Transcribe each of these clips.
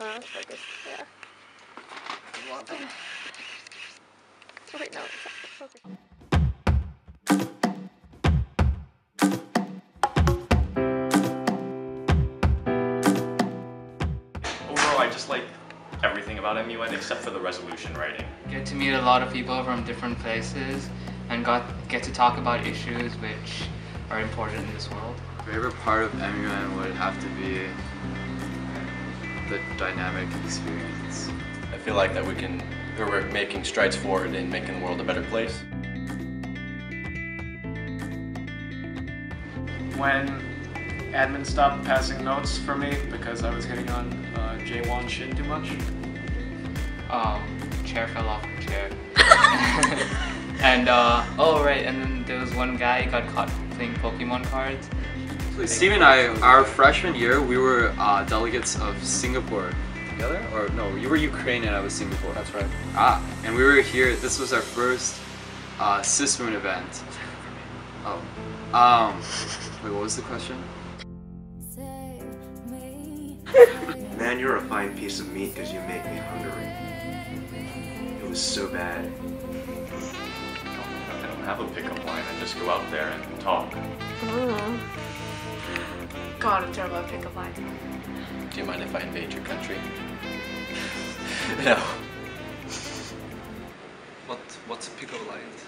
Uh, focus. Yeah. Oh, wait, no. it's not. Focus. Overall, I just like everything about MUN except for the resolution writing. Get to meet a lot of people from different places and got get to talk about issues which are important in this world. Favorite part of MUN would have to be the dynamic experience. I feel like that we can, or we're making strides forward in making the world a better place. when admin stopped passing notes for me because I was getting on uh, J1 Shin too much. Um, chair fell off her chair. and uh, oh right, and then there was one guy got caught playing Pokemon cards. Steve and I, our freshman year, we were uh, delegates of Singapore together, or no, you were Ukraine and I was Singapore. That's right. Ah, and we were here. This was our first uh, CISSMUN event. Oh, um, wait, what was the question? Man, you're a fine piece of meat because you make me hungry. It was so bad. I don't have a pickup line. I just go out there and talk. Mm. God, I'm terrible at pickup lines. Do you mind if I invade your country? no. What what's a pickup lines?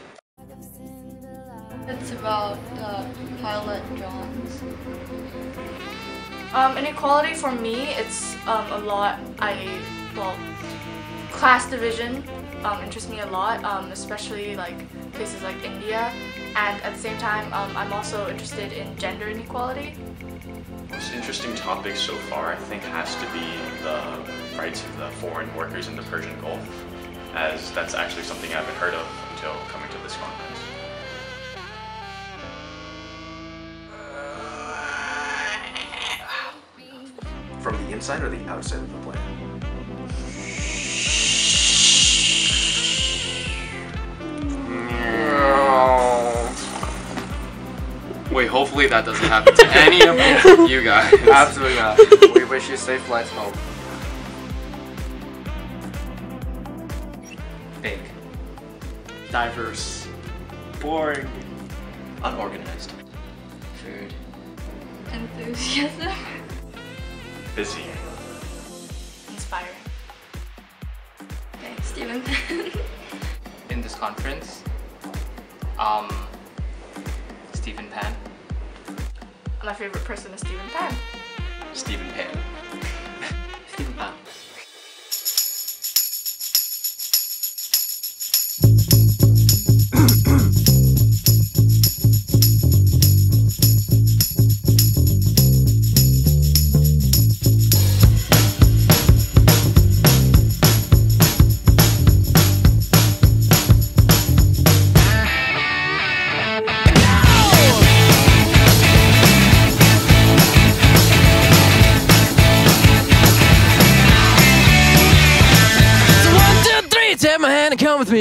It's about uh, Pilot Johns. Um, inequality for me, it's um, a lot. I well, class division um, interests me a lot, um, especially like places like India. And at the same time, um, I'm also interested in gender inequality. Most interesting topic so far, I think, has to be the rights of the foreign workers in the Persian Gulf, as that's actually something I haven't heard of until coming to this conference. From the inside or the outside of the plane? Hopefully that doesn't happen to any of you guys. Absolutely not. we wish you safe flights home. Big. Diverse. Boring. Unorganized. Food. Enthusiasm. Busy. Inspiring. Okay, Stephen. In this conference, um, Stephen Pan. My favorite person is Stephen Pan. Stephen Pan.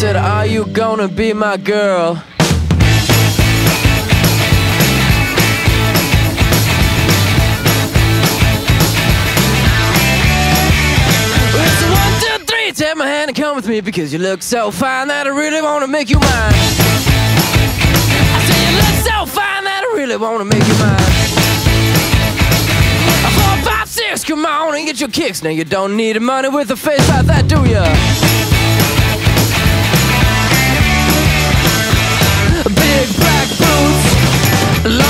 said, Are you gonna be my girl? It's one, two, three. Take my hand and come with me because you look so fine that I really wanna make you mine. I say you look so fine that I really wanna make you mine. Four, five, six, come on and get your kicks. Now you don't need money with a face like that, do ya? Big